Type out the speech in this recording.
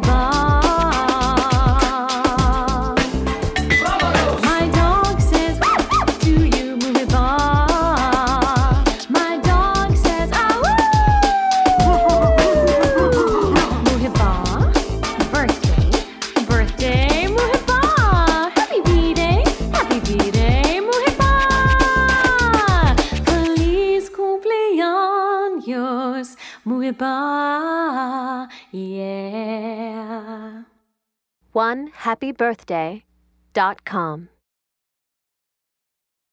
bar. Bar, yeah. One happy birthday dot com.